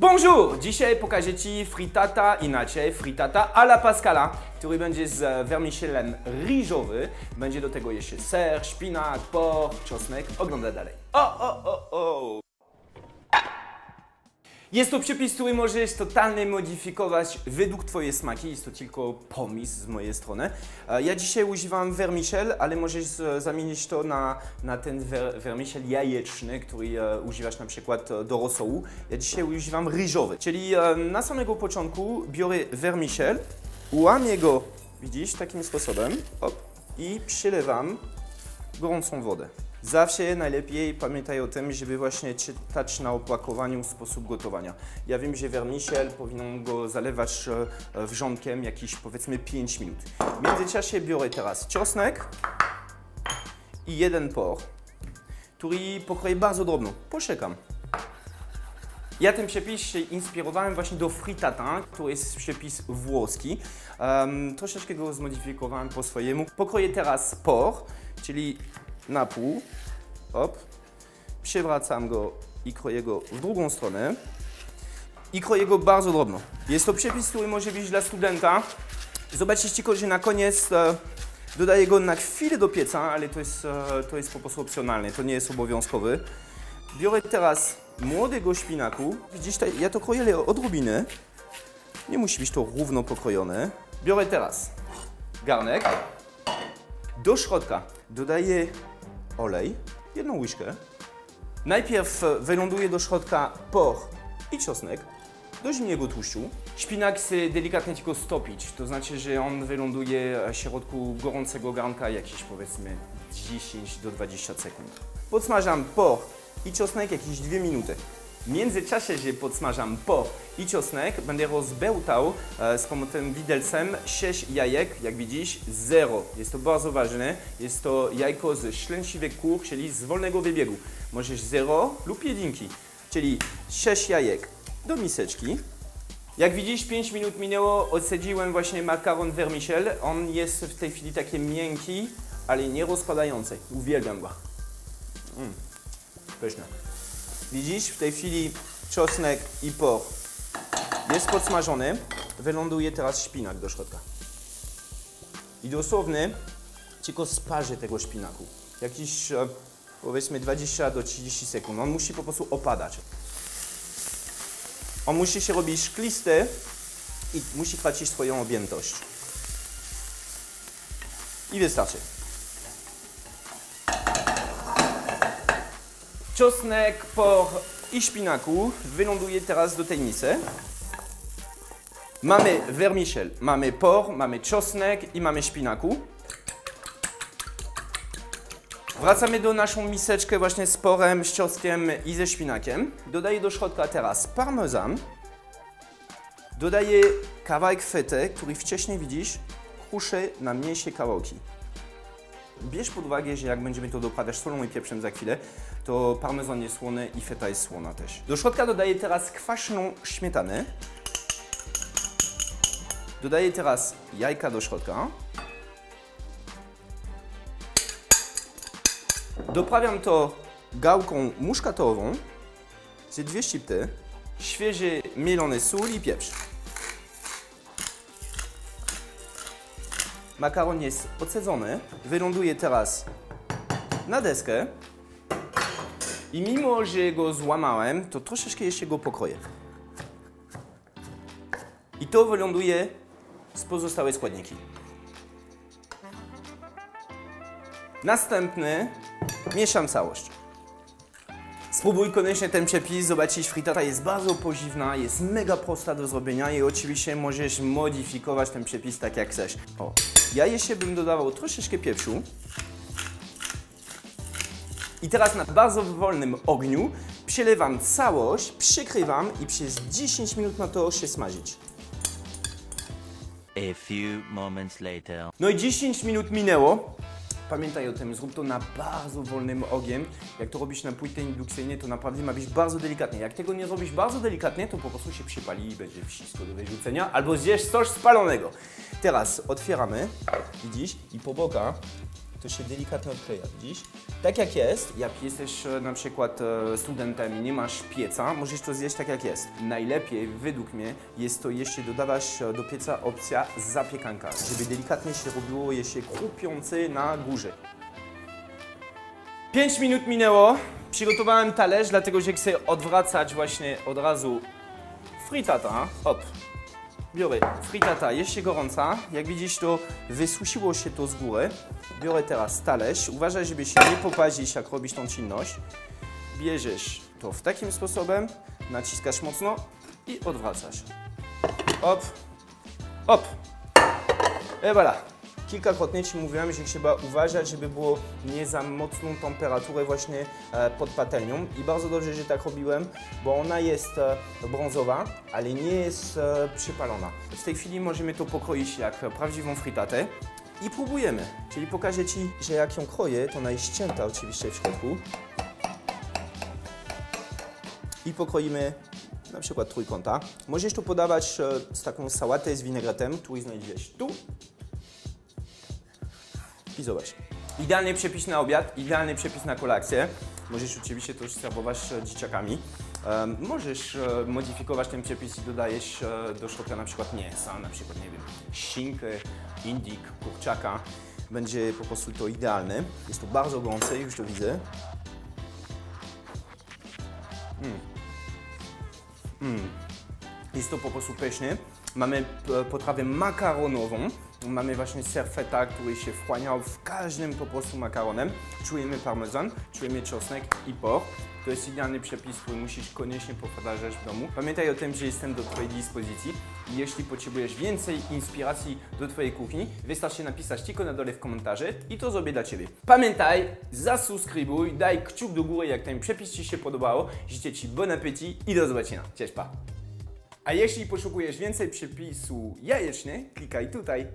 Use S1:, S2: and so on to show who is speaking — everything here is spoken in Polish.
S1: Bonjour! Dzisiaj pokażę Ci fritata inaczej, fritata a la Pascala, który będzie z vermicellem ryżowy. Będzie do tego jeszcze ser, szpinak, por, czosnek. Oglądaj dalej. O, o, o, o! Jest to przepis, który możesz totalnie modyfikować według Twojej smaki. Jest to tylko pomysł z mojej strony. E, Ja dzisiaj używam vermicell, ale możesz zamienić to na, na ten ver, vermicell jajeczny, który e, używasz na przykład e, do rosołu. Ja dzisiaj używam ryżowy, czyli na samego początku biorę vermicell, łamię go, widzisz, takim sposobem op, i przylewam gorącą wodę. Zawsze najlepiej pamiętaj o tym, żeby właśnie czytać na opakowaniu sposób gotowania. Ja wiem, że vermicell powinien go zalewać e, wrzątkiem jakieś powiedzmy 5 minut. W międzyczasie biorę teraz czosnek i jeden por, który pokroję bardzo drobno. Poszekam. Ja ten przepis się inspirowałem właśnie do frittata, to jest przepis włoski. Um, troszeczkę go zmodyfikowałem po swojemu. Pokroję teraz por, czyli na pół. Op. Przewracam go i kroję go w drugą stronę. I kroję go bardzo drobno. Jest to przepis, który może być dla studenta. Zobaczycie tylko, że na koniec e, dodaję go na chwilę do pieca, ale to jest, e, to jest po prostu opcjonalne, to nie jest obowiązkowy. Biorę teraz młodego szpinaku. Widzisz, ja to kroję odrobinę. Nie musi być to równo pokrojone. Biorę teraz garnek. Do środka dodaję olej, jedną łyżkę. Najpierw e, wyląduje do środka por i czosnek do zimnego tłuszczu. Szpinak chce delikatnie tylko stopić, to znaczy, że on wyląduje w środku gorącego garnka jakieś powiedzmy 10 do 20 sekund. Podsmażam por i czosnek jakieś 2 minuty. W międzyczasie, że podsmażam por i czosnek, będę rozbełtał e, z pomocą widelcem 6 jajek, jak widzisz, zero. Jest to bardzo ważne. Jest to jajko ze ślęsiwych kur, czyli z wolnego wybiegu. Możesz zero lub jedynki, czyli 6 jajek do miseczki. Jak widzisz, 5 minut minęło, odsadziłem właśnie makaron vermicell. On jest w tej chwili taki miękki, ale nie rozpadający. Uwielbiam go. Mm, pyszne. Widzisz, w tej chwili czosnek i por jest podsmażony. Wyląduje teraz szpinak do środka. I dosłownie tylko sparzę tego szpinaku. Jakieś e, powiedzmy 20 do 30 sekund. On musi po prostu opadać. On musi się robić szklisty i musi tracić swoją objętość. I wystarczy. Czosnek, por i szpinaku wyląduje teraz do tej misy. Mamy vermicell, mamy por, mamy czosnek i mamy szpinaku. Wracamy do naszą miseczkę właśnie z porem, z czosnkiem i ze szpinakiem. Dodaję do środka teraz parmezan. Dodaję kawałek fety, który wcześniej widzisz, kruszę na mniejsze kawałki. Bierz pod uwagę, że jak będziemy to doprawiać solą i pieprzem za chwilę, to parmezan jest słony i feta jest słona też. Do środka dodaję teraz kwaśną śmietanę. Dodaję teraz jajka do środka. Doprawiam to gałką muszkatową z dwie szczypty, świeży mielony sól i pieprz. Makaron jest odsadzony, wyląduje teraz na deskę i mimo, że go złamałem, to troszeczkę jeszcze go pokroję. I to wyląduje z pozostałe składniki. Następny mieszam całość. Spróbuj koniecznie ten przepis, zobaczysz, fritata jest bardzo pożywna, jest mega prosta do zrobienia i oczywiście możesz modyfikować ten przepis tak jak chcesz. O. Ja jeszcze bym dodawał troszeczkę pieprzu. I teraz na bardzo wolnym ogniu przelewam całość, przykrywam i przez 10 minut na to się smażyć.
S2: A few moments later.
S1: No i 10 minut minęło. Pamiętaj o tym, zrób to na bardzo wolnym ogiem. Jak to robisz na płycie indukcyjnej, to naprawdę ma być bardzo delikatnie. Jak tego nie zrobisz bardzo delikatnie, to po prostu się przypali i będzie wszystko do wyrzucenia, albo zjesz coś spalonego. Teraz otwieramy, widzisz, i po boka to się delikatnie odkleja, widzisz? Tak jak jest, jak jesteś e, na przykład e, studentem i nie masz pieca, możesz to zjeść tak jak jest. Najlepiej, według mnie, jest to jeśli dodawać e, do pieca opcja zapiekanka, żeby delikatnie się robiło je się krupiące na górze. 5 minut minęło, przygotowałem talerz, dlatego że chcę odwracać właśnie od razu fritata. Hop, biorę fritata, jeszcze gorąca. Jak widzisz, to wysuszyło się to z góry. Biorę teraz talerz. Uważaj, żeby się nie popadzić, jak robisz tą czynność. Bierzesz to w takim sposobem, naciskasz mocno i odwracasz. Hop, hop. I voilà. Kilkakrotnie Ci mówiłem, że trzeba uważać, żeby było nie za mocną temperaturę właśnie e, pod patelnią i bardzo dobrze, że tak robiłem, bo ona jest e, brązowa, ale nie jest e, przypalona. W tej chwili możemy to pokroić jak prawdziwą fritatę i próbujemy. Czyli pokażę Ci, że jak ją kroję, to ona jest ścięta oczywiście w środku i pokroimy na przykład trójkąta. Możesz tu podawać z taką sałatę z winegretem, i znajdziesz tu i zobacz. Idealny przepis na obiad, idealny przepis na kolację. Możesz oczywiście też serwować e, dzieciakami. Możesz e, modyfikować ten przepis i dodajesz e, do środka na przykład mięsa, na przykład, nie wiem, szynkę, indik, kurczaka. Będzie po prostu to idealne. Jest to bardzo gorące, już to widzę. Jest to po prostu pyszne. Mamy potrawę makaronową. Mamy właśnie serfeta, który się wchłaniał w każdym po prostu makaronem. Czujemy parmezan, czujemy czosnek i por. To jest idealny przepis, który musisz koniecznie powtarzać w domu. Pamiętaj o tym, że jestem do Twojej dyspozycji. Jeśli potrzebujesz więcej inspiracji do Twojej kuchni, wystarczy napisać tylko na dole w komentarze i to zrobię dla Ciebie. Pamiętaj, zasubskrybuj, daj kciuk do góry, jak ten przepis Ci się podobało. Życzę Ci bon appetit i do zobaczenia. Cześć, pa! A jeśli poszukujesz więcej przepisu jajeczny, klikaj tutaj.